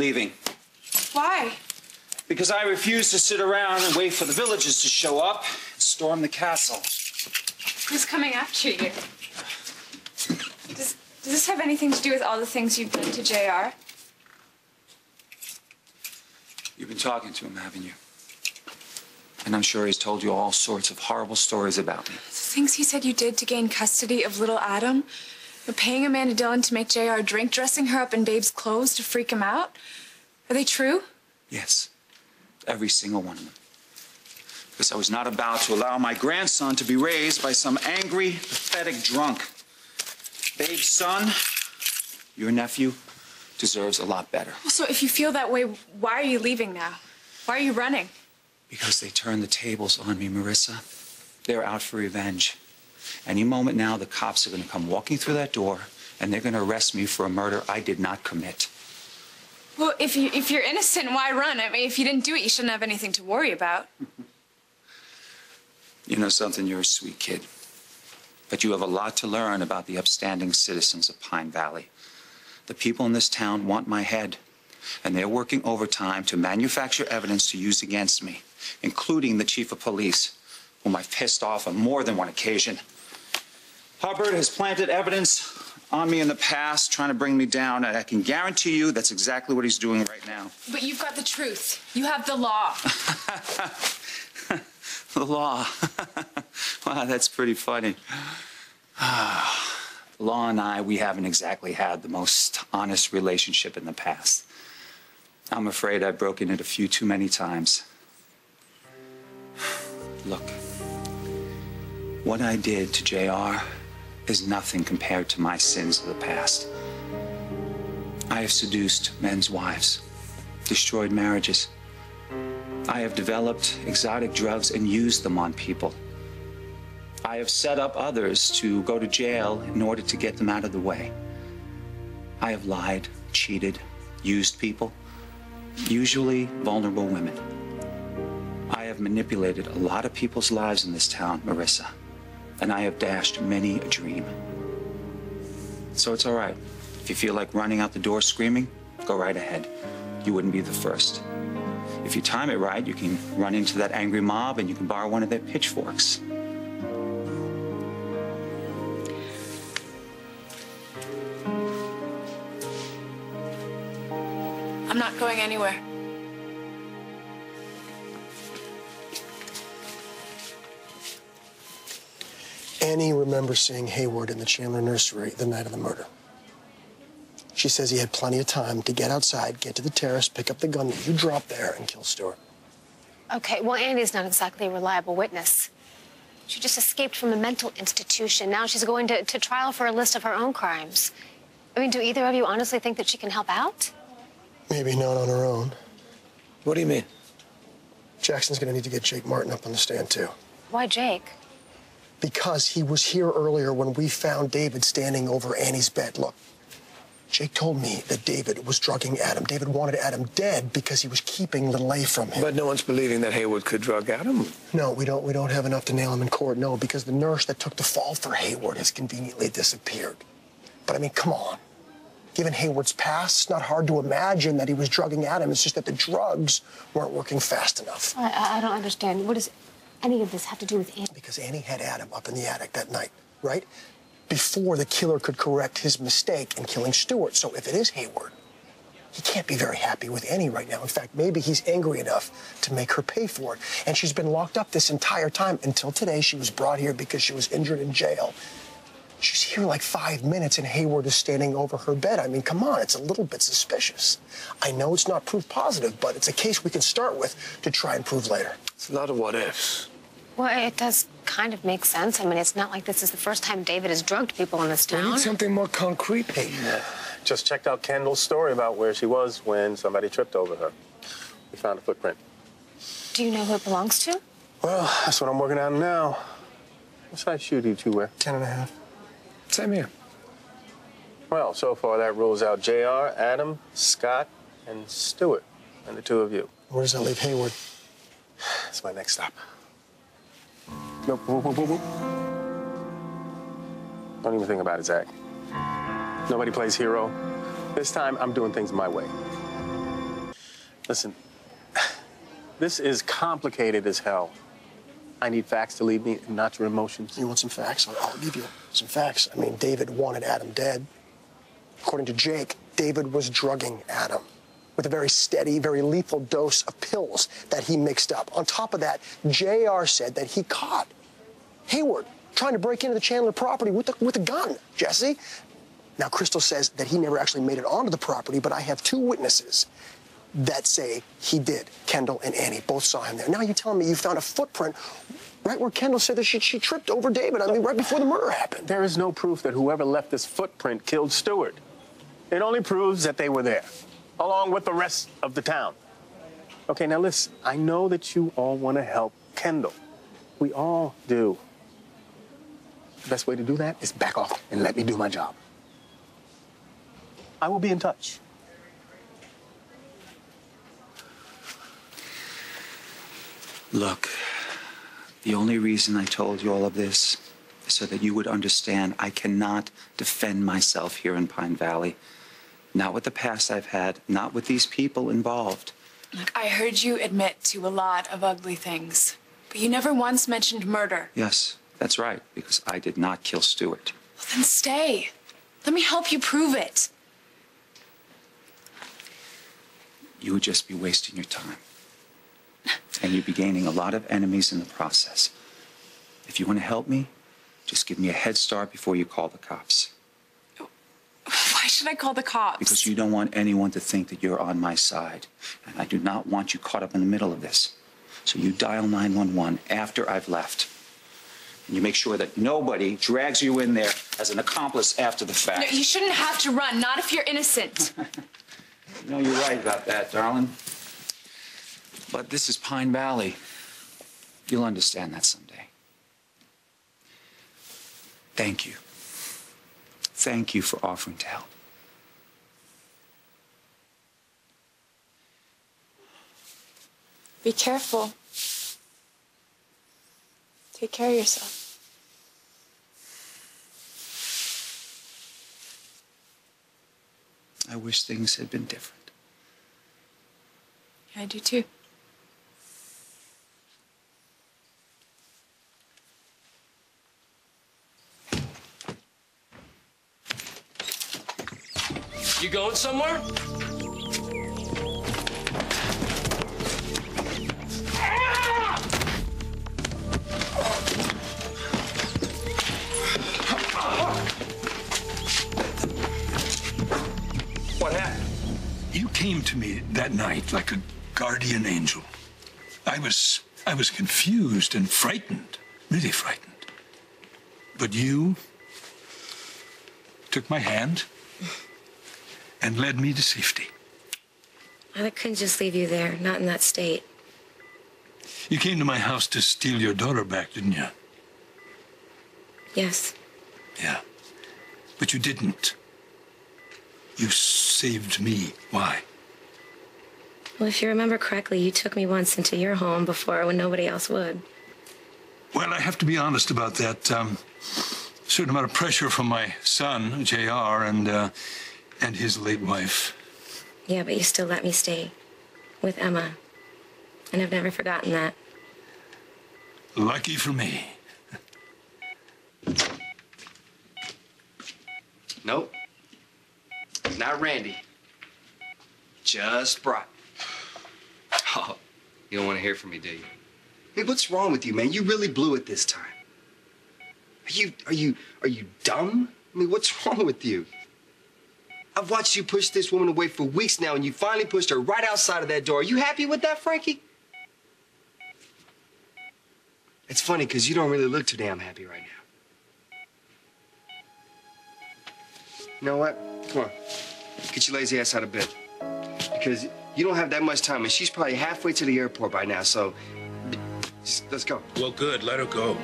leaving. Why? Because I refuse to sit around and wait for the villagers to show up and storm the castle. Who's coming after you? Does, does this have anything to do with all the things you've done to JR? You've been talking to him, haven't you? And I'm sure he's told you all sorts of horrible stories about me. The things he said you did to gain custody of little Adam? You're paying Amanda Dillon to make JR drink, dressing her up in Babe's clothes to freak him out? Are they true? Yes, every single one of them. Because I was not about to allow my grandson to be raised by some angry, pathetic drunk. Babe's son, your nephew, deserves a lot better. So if you feel that way, why are you leaving now? Why are you running? Because they turned the tables on me, Marissa. They're out for revenge. Any moment now, the cops are going to come walking through that door and they're going to arrest me for a murder I did not commit. Well, if you if you're innocent, why run? I mean, if you didn't do it, you shouldn't have anything to worry about. You know something? You're a sweet kid. But you have a lot to learn about the upstanding citizens of Pine Valley. The people in this town want my head, and they're working overtime to manufacture evidence to use against me, including the chief of police, whom I've pissed off on more than one occasion. Hubbard has planted evidence on me in the past, trying to bring me down, and I can guarantee you that's exactly what he's doing right now. But you've got the truth. You have the law. The law. wow, that's pretty funny. law and I, we haven't exactly had the most honest relationship in the past. I'm afraid I've broken it a few too many times. Look, what I did to JR is nothing compared to my sins of the past. I have seduced men's wives, destroyed marriages. I have developed exotic drugs and used them on people. I have set up others to go to jail in order to get them out of the way. I have lied, cheated, used people, usually vulnerable women. I have manipulated a lot of people's lives in this town, Marissa, and I have dashed many a dream. So it's all right. If you feel like running out the door screaming, go right ahead. You wouldn't be the first. If you time it right, you can run into that angry mob and you can borrow one of their pitchforks. I'm not going anywhere. Annie remembers seeing Hayward in the Chandler nursery the night of the murder. She says he had plenty of time to get outside, get to the terrace, pick up the gun that you dropped there, and kill Stuart. Okay, well, Annie's not exactly a reliable witness. She just escaped from a mental institution. Now she's going to, to trial for a list of her own crimes. I mean, do either of you honestly think that she can help out? Maybe not on her own. What do you mean? Jackson's gonna need to get Jake Martin up on the stand, too. Why Jake? Because he was here earlier when we found David standing over Annie's bed. Look, Jake told me that David was drugging Adam. David wanted Adam dead because he was keeping little A from him. But no one's believing that Hayward could drug Adam. No, we don't we don't have enough to nail him in court, no, because the nurse that took the fall for Hayward has conveniently disappeared. But I mean, come on. Given Hayward's past, it's not hard to imagine that he was drugging Adam. It's just that the drugs weren't working fast enough. I, I- I don't understand. What does any of this have to do with Annie? Because Annie had Adam up in the attic that night, right? Before the killer could correct his mistake in killing Stuart. So if it is Hayward, he can't be very happy with Annie right now. In fact, maybe he's angry enough to make her pay for it. And she's been locked up this entire time until today. She was brought here because she was injured in jail. She's here like five minutes and Hayward is standing over her bed. I mean, come on, it's a little bit suspicious. I know it's not proof positive, but it's a case we can start with to try and prove later. It's a lot of what ifs. Well, it does kind of make sense. I mean, it's not like this is the first time David has drugged people in this town. We need something more concrete. Hey, Just checked out Kendall's story about where she was when somebody tripped over her. We found a footprint. Do you know who it belongs to? Well, that's what I'm working on now. What size shoe do you two wear? ten and a half. Same here. Well, so far that rules out JR, Adam, Scott, and Stuart, and the two of you. Where does that leave Hayward? It's my next stop. Don't even think about it, Zach. Nobody plays hero. This time, I'm doing things my way. Listen, this is complicated as hell. I need facts to lead me, not your emotions. You want some facts? I'll, I'll give you some facts. I mean, David wanted Adam dead. According to Jake, David was drugging Adam with a very steady, very lethal dose of pills that he mixed up. On top of that, JR said that he caught Hayward trying to break into the Chandler property with a, with a gun, Jesse. Now, Krystal says that he never actually made it onto the property, but I have two witnesses that say he did. Kendall and Annie both saw him there. Now you're telling me you found a footprint right where Kendall said that she, she tripped over David. I mean, right before the murder happened. There is no proof that whoever left this footprint killed Stuart. It only proves that they were there, along with the rest of the town. Okay, now listen, I know that you all want to help Kendall. We all do. The best way to do that is back off and let me do my job. I will be in touch. Look, the only reason I told you all of this is so that you would understand I cannot defend myself here in Pine Valley. Not with the past I've had, not with these people involved. Look, I heard you admit to a lot of ugly things, but you never once mentioned murder. Yes, that's right, because I did not kill Stuart. Well, then stay. Let me help you prove it. You would just be wasting your time. And you'd be gaining a lot of enemies in the process. If you want to help me, just give me a head start before you call the cops. Why should I call the cops? Because you don't want anyone to think that you're on my side. And I do not want you caught up in the middle of this. So you dial 911 after I've left. And you make sure that nobody drags you in there as an accomplice after the No, fact. you shouldn't have to run, not if you're innocent. No, you're right about that, darling. But this is Pine Valley. You'll understand that someday. Thank you. Thank you for offering to help. Be careful. Take care of yourself. I wish things had been different. I do too. You going somewhere? To me that night like a guardian angel. I was I was confused and frightened, really frightened. But you took my hand and led me to safety. I couldn't just leave you there, not in that state. You came to my house to steal your daughter back, didn't you? Yes. Yeah. But you didn't. You saved me. Why? Well, if you remember correctly, you took me once into your home before when nobody else would. Well, I have to be honest about that. Um, certain amount of pressure from my son, JR, and uh, and his late wife. Yeah, but you still let me stay with Emma. And I've never forgotten that. Lucky for me. Nope. Not Randi. Just Brot. You don't want to hear from me, do you? Hey, what's wrong with you, man? You really blew it this time. Are you are you are you dumb? I mean, what's wrong with you? I've watched you push this woman away for weeks now, and you finally pushed her right outside of that door. Are you happy with that, Frankie? It's funny because you don't really look too damn happy right now. You know what? Come on. Get your lazy ass out of bed. Because you don't have that much time, and she's probably halfway to the airport by now, so let's go. Well, good. Let her go.